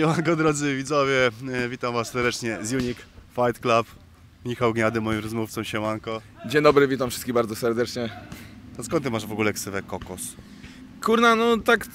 Siemanko drodzy widzowie, E, witam was serdecznie z Unique Fight Club. Michał Gniady, moim rozmówcą, siemanko. Dzień dobry, witam wszystkich bardzo serdecznie. To skąd ty masz w ogóle ksywę Kokos? Kurna, no tak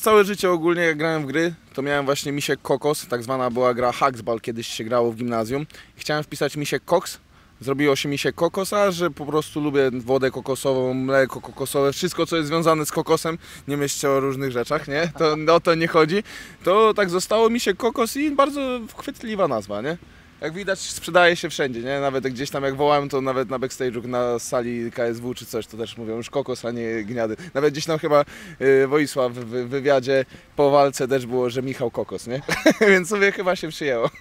całe życie ogólnie jak grałem w gry, to miałem właśnie Misiek Kokos, tak zwana była gra Hacksball, kiedyś się grało w gimnazjum. Chciałem wpisać Misiek Koks, zrobiło się Misiek Kokos, a że po prostu lubię wodę kokosową, mleko kokosowe, wszystko co jest związane z kokosem, nie myślcie o różnych rzeczach, nie? To o to nie chodzi. To tak zostało Misiek Kokos i bardzo chwytliwa nazwa, nie? Jak widać sprzedaje się wszędzie, nie? Nawet gdzieś tam jak wołałem, to nawet na backstage'u na sali KSW czy coś, to też mówią już kokos, a nie gniady. Nawet gdzieś tam chyba y, Wojsław w wywiadzie po walce też było, że Michał Kokos, nie? Więc sobie chyba się przyjęło.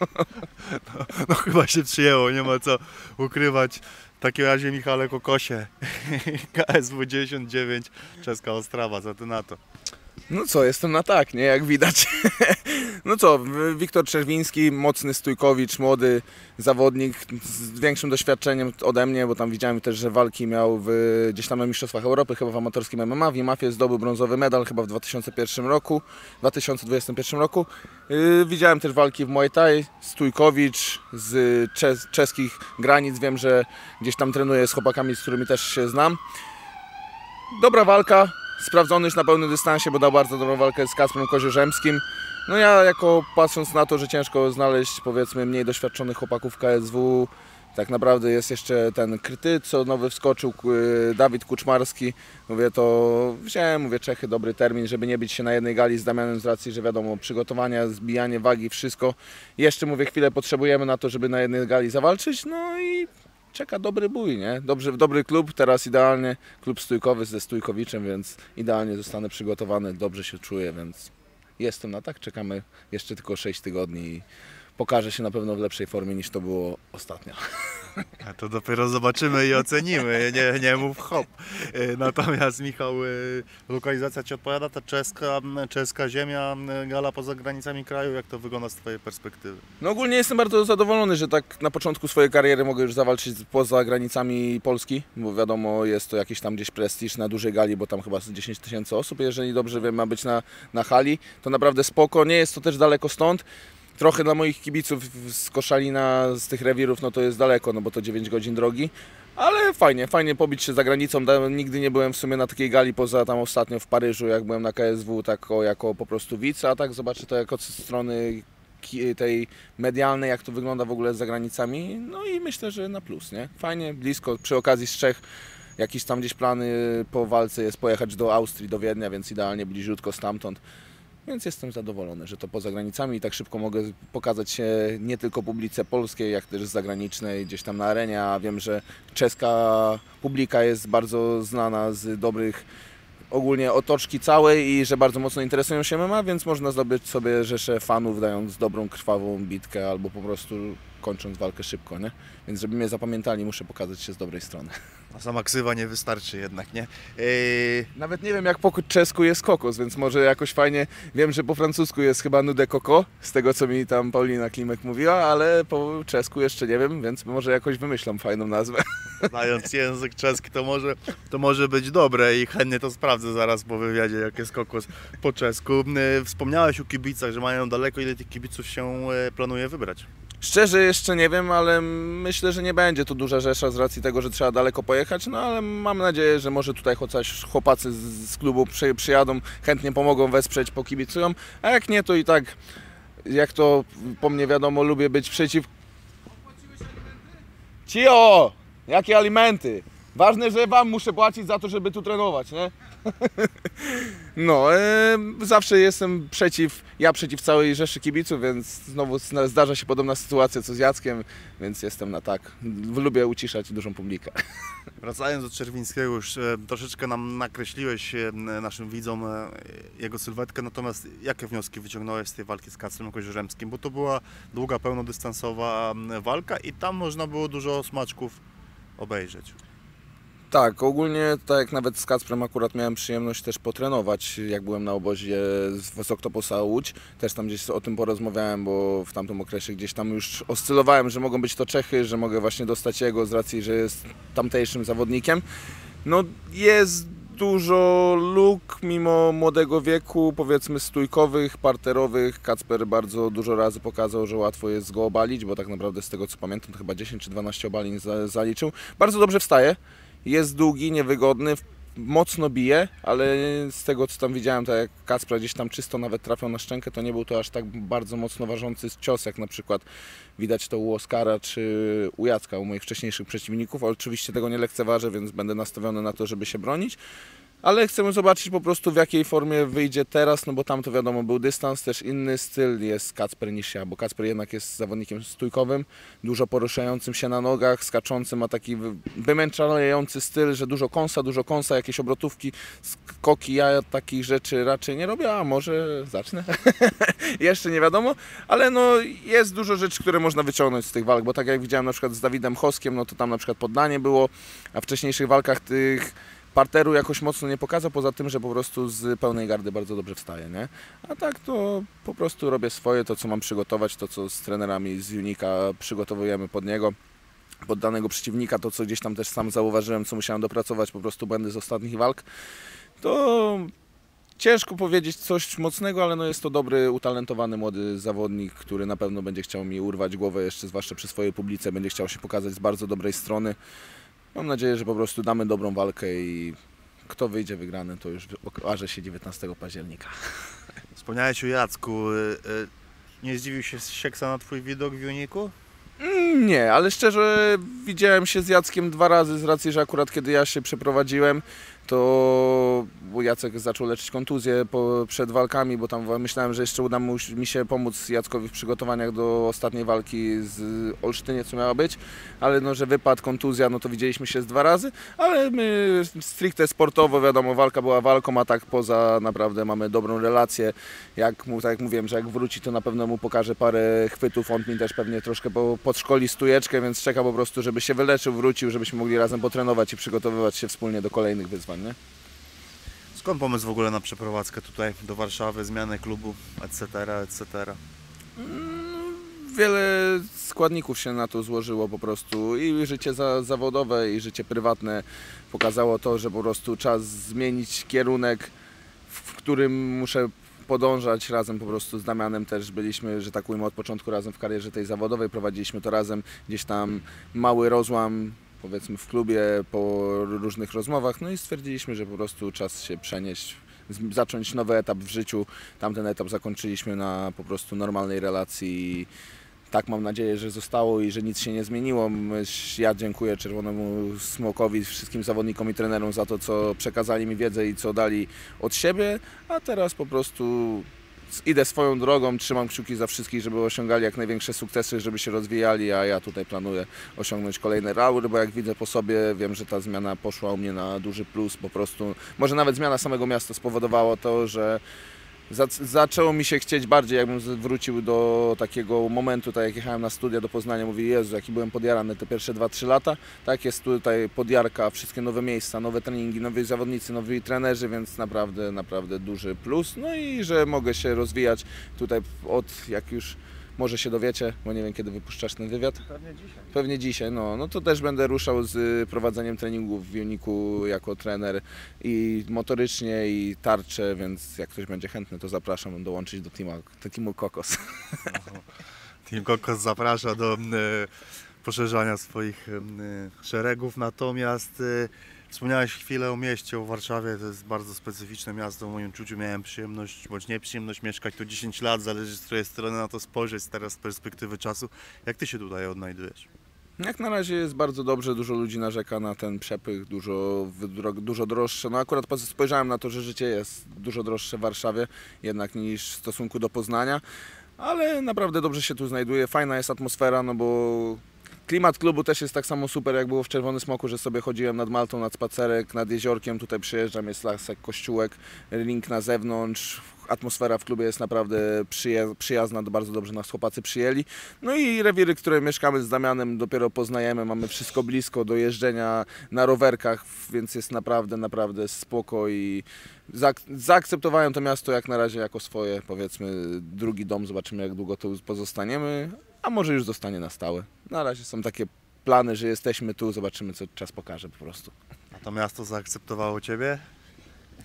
No chyba się przyjęło, nie ma co ukrywać. W takim razie Michale Kokosie, KSW 99, Czeska Ostrawa, co ty na to? No co, jestem na tak, nie? Jak widać. No co, Wiktor Czerwiński, mocny stójkowicz, młody zawodnik z większym doświadczeniem ode mnie, bo tam widziałem też, że walki miał w, gdzieś tam na Mistrzostwach Europy, chyba w amatorskim MMA. W IMAF-ie zdobył brązowy medal chyba w 2001 roku, 2021 roku. Yy, widziałem też walki w Muay Thai, Stójkowicz z czes czeskich granic. Wiem, że gdzieś tam trenuje z chłopakami, z którymi też się znam. Dobra walka, sprawdzony już na pełnym dystansie, bo dał bardzo dobrą walkę z Kacprem Koziorzemskim. No ja jako patrząc na to, że ciężko znaleźć powiedzmy mniej doświadczonych chłopaków KSW, tak naprawdę jest jeszcze ten Kryty, co nowy wskoczył, yy, Dawid Kuczmarski. Mówię to, wziąłem, mówię Czechy, dobry termin, żeby nie być się na jednej gali z Damianem z racji, że wiadomo, przygotowania, zbijanie wagi, wszystko. Jeszcze mówię, chwilę potrzebujemy na to, żeby na jednej gali zawalczyć, no i czeka dobry bój, nie? Dobrze, dobry klub, teraz idealnie, klub stójkowy ze Stójkowiczem, więc idealnie zostanę przygotowany, dobrze się czuję, więc jestem na tak, czekamy jeszcze tylko 6 tygodni pokaże się na pewno w lepszej formie niż to było ostatnio. A to dopiero zobaczymy i ocenimy, nie, nie mów hop. E, Natomiast Michał, e, lokalizacja Ci odpowiada, ta czeska, czeska ziemia, e, gala poza granicami kraju, jak to wygląda z Twojej perspektywy? No ogólnie jestem bardzo zadowolony, że tak na początku swojej kariery mogę już zawalczyć poza granicami Polski, bo wiadomo jest to jakiś tam gdzieś prestiż na dużej gali, bo tam chyba z 10 tysięcy osób, jeżeli dobrze wiem, ma być na, na hali, to naprawdę spoko, nie jest to też daleko stąd. Trochę dla moich kibiców z Koszalina, z tych rewirów, no to jest daleko, no bo to 9 godzin drogi. Ale fajnie, fajnie pobić się za granicą. Nigdy nie byłem w sumie na takiej gali poza tam ostatnio w Paryżu, jak byłem na KSW, tak jako po prostu widz, a tak zobaczę to jako od strony tej medialnej, jak to wygląda w ogóle za granicami. No i myślę, że na plus, nie? Fajnie, blisko, przy okazji z Czech jakieś tam gdzieś plany po walce jest pojechać do Austrii, do Wiednia, więc idealnie bliziutko stamtąd. Więc jestem zadowolony, że to poza granicami i tak szybko mogę pokazać się nie tylko publice polskiej, jak też zagranicznej, gdzieś tam na arenie, a wiem, że czeska publika jest bardzo znana z dobrych ogólnie otoczki całej i że bardzo mocno interesują się MMA, więc można zdobyć sobie rzeszę fanów, dając dobrą, krwawą bitkę albo po prostu kończąc walkę szybko, nie? Więc żeby mnie zapamiętali, muszę pokazać się z dobrej strony. A sama ksywa nie wystarczy jednak, nie? E, Nawet nie wiem, jak po czesku jest kokos, więc może jakoś fajnie. Wiem, że po francusku jest chyba nude coco, z tego co mi tam Paulina Klimek mówiła, ale po czesku jeszcze nie wiem, więc może jakoś wymyślam fajną nazwę. Znając język czeski, to może, to może być dobre i chętnie to sprawdzę zaraz po wywiadzie, jak jest kokos po czesku. E, Wspomniałeś o kibicach, że mają daleko. Ile tych kibiców się e, planuje wybrać? Szczerze jeszcze nie wiem, ale myślę, że nie będzie tu duża rzesza z racji tego, że trzeba daleko pojechać, no ale mam nadzieję, że może tutaj chociaż chłopacy z, klubu przy, przyjadą, chętnie pomogą wesprzeć, pokibicują, a jak nie, to i tak, jak to po mnie wiadomo, lubię być przeciw... Cio! Jakie alimenty? Ważne, że wam muszę płacić za to, żeby tu trenować, nie? No, e, zawsze jestem przeciw, ja przeciw całej rzeszy kibiców, więc znowu zdarza się podobna sytuacja co z Jackiem, więc jestem na tak. Lubię uciszać dużą publikę. Wracając do Czerwińskiego, już e, troszeczkę nam nakreśliłeś e, naszym widzom e, jego sylwetkę, natomiast jakie wnioski wyciągnąłeś z tej walki z Kacprem Koziorzemskim? Bo to była długa, pełnodystansowa walka i tam można było dużo smaczków obejrzeć. Tak, ogólnie tak jak nawet z Kacprem akurat miałem przyjemność też potrenować, jak byłem na obozie z z Oktoposa Łódź. Też tam gdzieś o tym porozmawiałem, bo w tamtym okresie gdzieś tam już oscylowałem, że mogą być to Czechy, że mogę właśnie dostać jego z racji, że jest tamtejszym zawodnikiem. No jest dużo luk mimo młodego wieku, powiedzmy stójkowych, parterowych. Kacper bardzo dużo razy pokazał, że łatwo jest go obalić, bo tak naprawdę z tego co pamiętam to chyba 10 czy 12 obalin za, zaliczył. Bardzo dobrze wstaje, jest długi, niewygodny, mocno bije, ale z tego co tam widziałem, tak jak Kacpra gdzieś tam czysto nawet trafiał na szczękę, to nie był to aż tak bardzo mocno ważący cios, jak na przykład widać to u Oskara czy u Jacka, u moich wcześniejszych przeciwników. Oczywiście tego nie lekceważę, więc będę nastawiony na to, żeby się bronić. Ale chcemy zobaczyć po prostu w jakiej formie wyjdzie teraz, no bo tam to wiadomo był dystans, też inny styl jest Kacper niż ja, bo Kacper jednak jest zawodnikiem stójkowym, dużo poruszającym się na nogach, skaczącym, ma taki wy- wymęczający styl, że dużo kąsa, dużo kąsa, jakieś obrotówki, skoki, ja takich rzeczy raczej nie robię, a może zacznę? Jeszcze nie wiadomo, ale no jest dużo rzeczy, które można wyciągnąć z tych walk, bo tak jak widziałem na przykład z Dawidem Hoskiem, no to tam na przykład poddanie było, a w wcześniejszych walkach tych parteru jakoś mocno nie pokazał, poza tym, że po prostu z pełnej gardy bardzo dobrze wstaje, nie? A tak to po prostu robię swoje, to co mam przygotować, to co z trenerami z Unika przygotowujemy pod niego, pod danego przeciwnika, to co gdzieś tam też sam zauważyłem, co musiałem dopracować, po prostu błędy z ostatnich walk, to ciężko powiedzieć coś mocnego, ale no jest to dobry, utalentowany młody zawodnik, który na pewno będzie chciał mi urwać głowę jeszcze, zwłaszcza przy swojej publice, będzie chciał się pokazać z bardzo dobrej strony. Mam nadzieję, że po prostu damy dobrą walkę i kto wyjdzie wygrany, to już okaże się 19 października. Wspomniałeś o Jacku. y, y, Nie zdziwił się Sieksa na twój widok w Uniku? Mm, Nie, ale szczerze widziałem się z Jackiem dwa razy z racji, że akurat kiedy ja się przeprowadziłem, to Jacek zaczął leczyć kontuzję po, przed walkami, bo tam myślałem, że jeszcze uda mu, mi się pomóc Jackowi w przygotowaniach do ostatniej walki z Olsztynie, co miała być, ale no, że wypadł kontuzja, no to widzieliśmy się z dwa razy, ale my stricte sportowo, wiadomo, walka była walką, a tak poza naprawdę mamy dobrą relację. Jak, mu, tak jak mówiłem, że jak wróci, to na pewno mu pokażę parę chwytów, on mi też pewnie troszkę po, podszkoli stujeczkę, więc czeka po prostu, żeby się wyleczył, wrócił, żebyśmy mogli razem potrenować i przygotowywać się wspólnie do kolejnych wyzwań. Nie? Skąd pomysł w ogóle na przeprowadzkę tutaj do Warszawy, zmianę klubu, etc., etc.? Wiele składników się na to złożyło po prostu i życie za, zawodowe i życie prywatne pokazało to, że po prostu czas zmienić kierunek, w, w którym muszę podążać razem po prostu z Damianem też byliśmy, że tak ujmę, od początku razem w karierze tej zawodowej, prowadziliśmy to razem, gdzieś tam mały rozłam powiedzmy w klubie po różnych rozmowach, no i stwierdziliśmy, że po prostu czas się przenieść, zacząć nowy etap w życiu. Tamten etap zakończyliśmy na po prostu normalnej relacji. Tak mam nadzieję, że zostało i że nic się nie zmieniło. Ja dziękuję Czerwonemu Smokowi, wszystkim zawodnikom i trenerom za to, co przekazali mi wiedzę i co dali od siebie, a teraz po prostu idę swoją drogą, trzymam kciuki za wszystkich, żeby osiągali jak największe sukcesy, żeby się rozwijali, a ja tutaj planuję osiągnąć kolejne laury, bo jak widzę po sobie, wiem, że ta zmiana poszła u mnie na duży plus, po prostu, może nawet zmiana samego miasta spowodowała to, że zaczęło mi się chcieć bardziej, jakbym wrócił do takiego momentu, tak jak jechałem na studia do Poznania, mówię, Jezu, jaki byłem podjarany te pierwsze 2-3 lata, tak jest tutaj podjarka, wszystkie nowe miejsca, nowe treningi, nowi zawodnicy, nowi trenerzy, więc naprawdę, naprawdę duży plus, no i że mogę się rozwijać tutaj od, jak już może się dowiecie, bo nie wiem kiedy wypuszczasz ten wywiad, Pewnie dzisiaj. Pewnie dzisiaj, no, no to też będę ruszał z y, prowadzeniem treningów w Uniku jako trener i motorycznie i tarcze, więc jak ktoś będzie chętny, to zapraszam dołączyć do teamu, do teamu Kokos. Team Kokos zaprasza do e, poszerzania swoich e, szeregów, natomiast wspomniałeś chwilę o mieście, o Warszawie, to jest bardzo specyficzne miasto, w moim czuciu miałem przyjemność, bądź nieprzyjemność mieszkać tu 10 lat, zależy z której strony na to spojrzeć teraz z perspektywy czasu. Jak Ty się tutaj odnajdujesz? Jak na razie jest bardzo dobrze, dużo ludzi narzeka na ten przepych, dużo, dużo droższe. No akurat spojrzałem na to, że życie jest dużo droższe w Warszawie jednak niż w stosunku do Poznania, ale naprawdę dobrze się tu znajduje, fajna jest atmosfera, no bo klimat klubu też jest tak samo super jak było w Czerwony Smoku, że sobie chodziłem nad Maltą, nad spacerek, nad jeziorkiem, tutaj przyjeżdżam, jest lasek, kościółek, ring na zewnątrz, atmosfera w klubie jest naprawdę przyja- przyjazna, bardzo dobrze nas chłopacy przyjęli. No i rewiry, które mieszkamy z Damianem, dopiero poznajemy, mamy wszystko blisko do jeżdżenia na rowerkach, więc jest naprawdę, naprawdę spoko i zaak- zaakceptowałem to miasto jak na razie jako swoje, powiedzmy, drugi dom, zobaczymy jak długo tu pozostaniemy, a może już zostanie na stałe. Na razie są takie plany, że jesteśmy tu, zobaczymy co czas pokaże po prostu. A to miasto zaakceptowało Ciebie?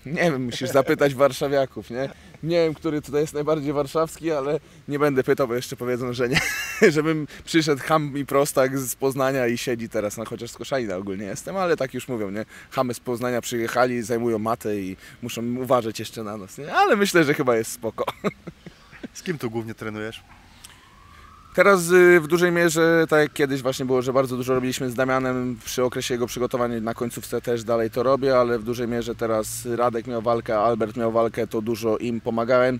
Nie wiem, musisz zapytać warszawiaków, nie? Nie wiem, który tutaj jest najbardziej warszawski, ale nie będę pytał, bo jeszcze powiedzą, że nie. Żebym przyszedł ham i prostak z Poznania i siedzi teraz, no chociaż z Koszalina ogólnie jestem, ale tak już mówią, nie? Chamy z Poznania przyjechali, zajmują matę i muszą uważać jeszcze na nas, nie? Ale myślę, że chyba jest spoko. Z kim tu głównie trenujesz? Teraz y, w dużej mierze, tak jak kiedyś właśnie było, że bardzo dużo robiliśmy z Damianem przy okresie jego przygotowania, na końcówce też dalej to robię, ale w dużej mierze teraz Radek miał walkę, Albert miał walkę, to dużo im pomagałem.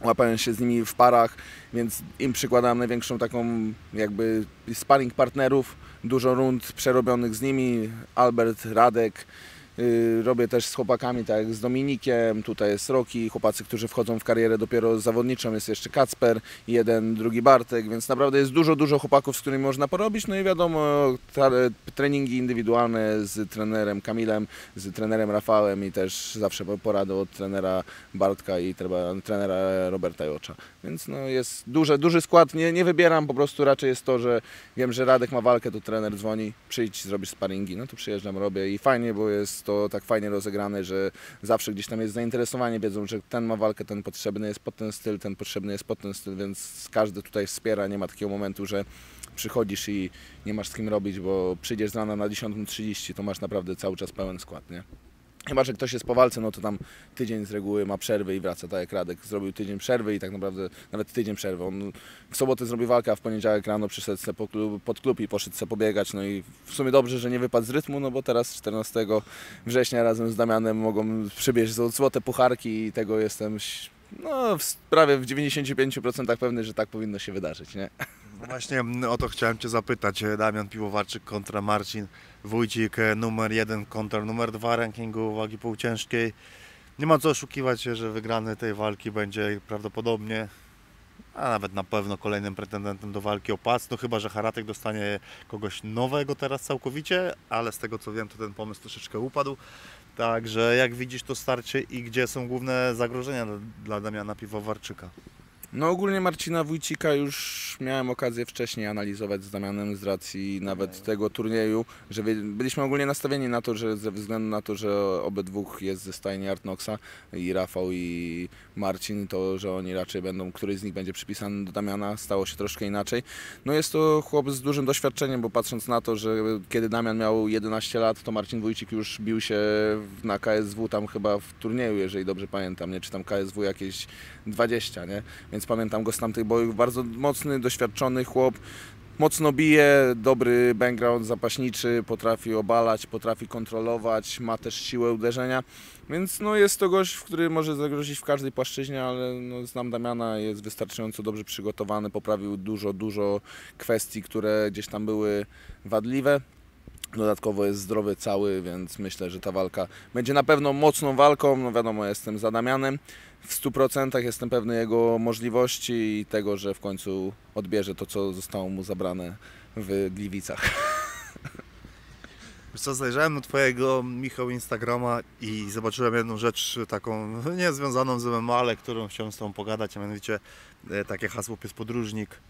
Łapałem się z nimi w parach, więc im przykładałem największą taką jakby sparring partnerów, dużo rund przerobionych z nimi, Albert, Radek, Robię też z chłopakami, tak jak z Dominikiem, tutaj jest Roki, chłopacy, którzy wchodzą w karierę dopiero zawodniczą, jest jeszcze Kacper, jeden, drugi Bartek, więc naprawdę jest dużo, dużo chłopaków, z którymi można porobić, no i wiadomo, treningi indywidualne z trenerem Kamilem, z trenerem Rafałem i też zawsze porady od trenera Bartka i trenera Roberta Jocza. Więc no jest duży, duży skład, nie, nie wybieram, po prostu raczej jest to, że wiem, że Radek ma walkę, to trener dzwoni, przyjdź, zrobisz sparingi, no to przyjeżdżam, robię i fajnie, bo jest to tak fajnie rozegrane, że zawsze gdzieś tam jest zainteresowanie, wiedzą, że ten ma walkę, ten potrzebny jest pod ten styl, ten potrzebny jest pod ten styl, więc każdy tutaj wspiera, nie ma takiego momentu, że przychodzisz i nie masz z kim robić, bo przyjdziesz z rana na 10.30, to masz naprawdę cały czas pełen skład, nie? Chyba, że ktoś jest po walce, no to tam tydzień z reguły ma przerwy i wraca, tak jak Radek zrobił tydzień przerwy i tak naprawdę nawet tydzień przerwy. On w sobotę zrobił walkę, a w poniedziałek rano przyszedł po klub, pod klub i poszedł sobie pobiegać. No i w sumie dobrze, że nie wypadł z rytmu, no bo teraz 14 września razem z Damianem mogą przybieźć złote pucharki i tego jestem no, w, prawie w 95% pewny, że tak powinno się wydarzyć, nie? Właśnie mm, o to chciałem Cię zapytać. Damian Piwowarczyk kontra Marcin Wójcik, e, numer jeden kontra numer dwa rankingu wagi półciężkiej. Nie ma co oszukiwać się, że wygrany tej walki będzie prawdopodobnie, a nawet na pewno kolejnym pretendentem do walki o pas. No chyba, że Haratek dostanie kogoś nowego teraz całkowicie, ale z tego co wiem, to ten pomysł troszeczkę upadł. Także jak widzisz to starcie i gdzie są główne zagrożenia dla Damiana Piwowarczyka? No ogólnie Marcina Wójcika już miałem okazję wcześniej analizować z Damianem z racji nawet tego turnieju, że byliśmy ogólnie nastawieni na to, że ze względu na to, że obydwóch jest ze stajni Artnoxa i Rafał i Marcin, to że oni raczej będą, któryś z nich będzie przypisany do Damiana, stało się troszkę inaczej. No jest to chłop z dużym doświadczeniem, bo patrząc na to, że kiedy Damian miał 11 lat, to Marcin Wójcik już bił się na KSW tam chyba w turnieju, jeżeli dobrze pamiętam, nie? Czy tam KSW jakieś 20, nie? Więc pamiętam go z tamtych bojów. Bardzo mocny, doświadczony chłop. Mocno bije, dobry background zapaśniczy, potrafi obalać, potrafi kontrolować, ma też siłę uderzenia. Więc no, jest to gość, który może zagrozić w każdej płaszczyźnie, ale no, znam Damiana, jest wystarczająco dobrze przygotowany, poprawił dużo, dużo kwestii, które gdzieś tam były wadliwe. Dodatkowo jest zdrowy cały, więc myślę, że ta walka będzie na pewno mocną walką. No wiadomo, jestem za Damianem. W 100% jestem pewny jego możliwości i tego, że w końcu odbierze to, co zostało mu zabrane w Gliwicach. Co, zajrzałem na Twojego, Michał, Instagrama i zobaczyłem jedną rzecz taką nie związaną z MMA, ale którą chciałem z Tobą pogadać, a mianowicie e, takie hasło pies podróżnik.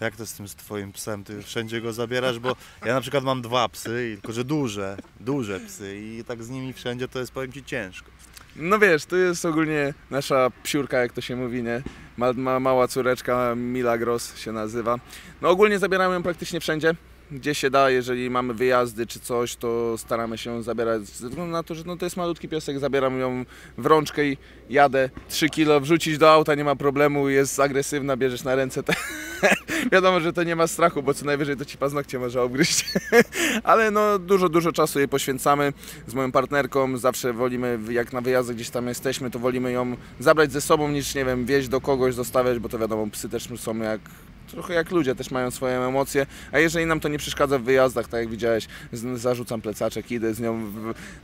Jak to z tym z Twoim psem? Ty wszędzie go zabierasz, bo ja na przykład mam dwa psy, tylko że duże, duże psy i tak z nimi wszędzie to jest, powiem Ci, ciężko. No wiesz, to jest ogólnie nasza psiurka, jak to się mówi, nie? Ma, ma mała córeczka, Milagros się nazywa. No ogólnie zabieramy ją praktycznie wszędzie, gdzie się da, jeżeli mamy wyjazdy czy coś, to staramy się zabierać, ze względu na to, że no, to jest malutki piesek, zabieram ją w rączkę i jadę 3 kilo, wrzucić do auta, nie ma problemu, jest agresywna, bierzesz na ręce, te... wiadomo, że to nie ma strachu, bo co najwyżej to ci paznokcie może obgryźć, ale no dużo, dużo czasu jej poświęcamy z moją partnerką, zawsze wolimy, jak na wyjazdy gdzieś tam jesteśmy, to wolimy ją zabrać ze sobą niż, nie wiem, wieźć do kogoś, zostawiać, bo to wiadomo, psy też są jak trochę jak ludzie, też mają swoje emocje, a jeżeli nam to nie przeszkadza w wyjazdach, tak jak widziałeś, zarzucam plecaczek, idę z nią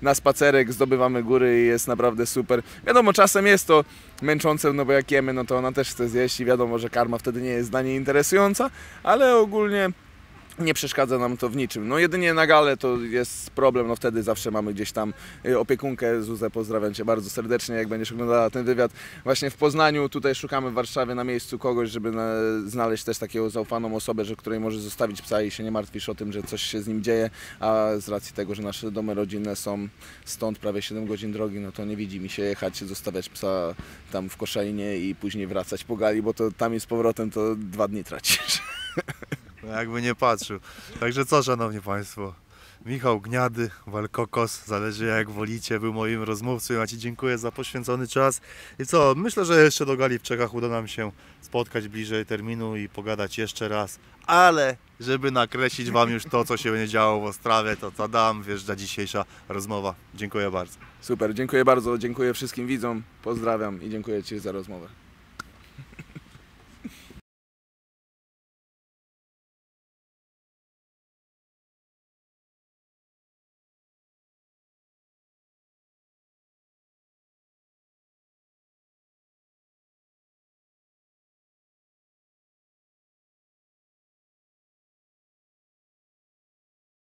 na spacerek, zdobywamy góry i jest naprawdę super. Wiadomo, czasem jest to męczące, no bo jak jemy, no to ona też chce zjeść i wiadomo, że karma wtedy nie jest dla niej interesująca, ale ogólnie nie przeszkadza nam to w niczym. No jedynie na gale to jest problem, no wtedy zawsze mamy gdzieś tam y, opiekunkę. Zuzę, pozdrawiam Cię bardzo serdecznie, jak będziesz oglądała ten wywiad. Właśnie w Poznaniu, tutaj szukamy w Warszawie na miejscu kogoś, żeby na, znaleźć też taką zaufaną osobę, że której może zostawić psa i się nie martwisz o tym, że coś się z nim dzieje, a z racji tego, że nasze domy rodzinne są stąd prawie 7 godzin drogi, no to nie widzi mi się jechać, zostawiać psa tam w Koszalinie i później wracać po gali, bo to tam i z powrotem to dwa dni tracisz. No jakby nie patrzył. Także co, szanowni państwo? Michał Gniady, Walkokos, zależy jak wolicie, był moim rozmówcą. Ja Ci dziękuję za poświęcony czas. I co, myślę, że jeszcze do gali w Czechach uda nam się spotkać bliżej terminu i pogadać jeszcze raz. Ale żeby nakreślić Wam już to, co się będzie działo w Ostrawie, to co dam, wjeżdża dzisiejsza rozmowa. Dziękuję bardzo. Super, dziękuję bardzo, dziękuję wszystkim widzom, pozdrawiam i dziękuję Ci za rozmowę.